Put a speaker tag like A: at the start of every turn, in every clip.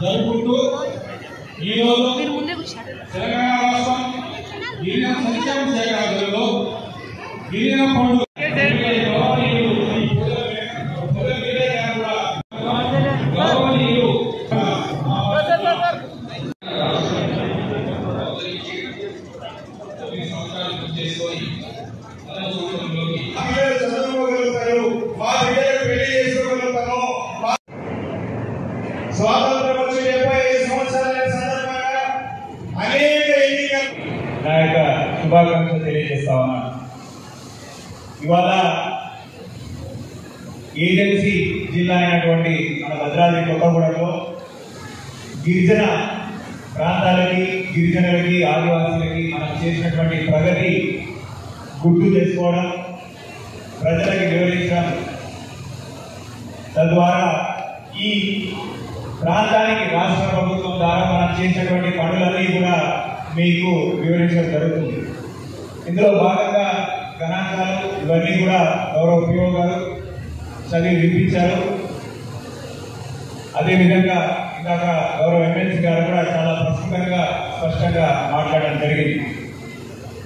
A: జరుపుకుంటూ ఈరోజు తెలంగాణ రాష్ట్రం గిరిజన సంక్షేమ శాఖ ఆధ్వర్యంలో గిరిజన పండుగ గౌరవనీయులు శుభాకాంక్షలు తెలియజేస్తా ఉన్నాను. ఇవాళ ఏజెన్సీ జిల్లా అయినటువంటి మన భద్రాద్రి కొత్తగూడలో గిరిజన ప్రాంతాలకి గిరిజనులకి ఆదివాసులకి మనం చేసినటువంటి ప్రగతి గుర్తు చేసుకోవడం ప్రజలకి వివరించడం తద్వారా ఈ ప్రాంతానికి రాష్ట్ర ప్రభుత్వం ద్వారా మనం చేసినటువంటి పనులన్నీ కూడా మీకు వివరించడం జరుగుతుంది. ఇందులో భాగంగా గణాంకాలు ఇవన్నీ కూడా గౌరవ ఉపయోగాలు చదివి వినిపించారు. అదేవిధంగా ఇందాక గౌరవ ఎమ్మెల్సీ గారు కూడా చాలా ప్రస్ఫుటంగా స్పష్టంగా మాట్లాడడం జరిగింది.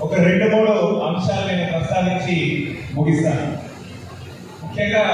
A: ఒక రెండు మూడు అంశాలు నేను ప్రస్తావించి ముగిస్తాను. ముఖ్యంగా